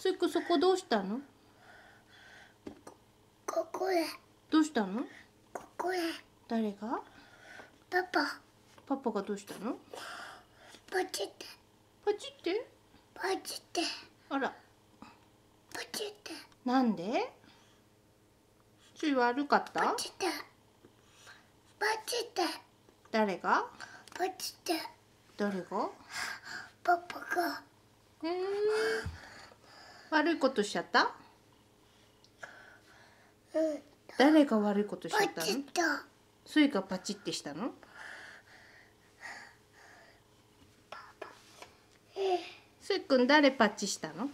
スイくんそこどうしたの？ここへ。どうしたの？ここへ。誰が？パパ。パパがどうしたの？パチって。パチって？パチって。あら。パチって。なんで？スイ悪かった？パチって。パチって。誰が？パチって。誰が？パパが。えー、悪いことしちゃった？うん。誰が悪いことしちゃパったの？スイがパチってしたの？スイくん誰パチしたの？